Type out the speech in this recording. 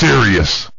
serious.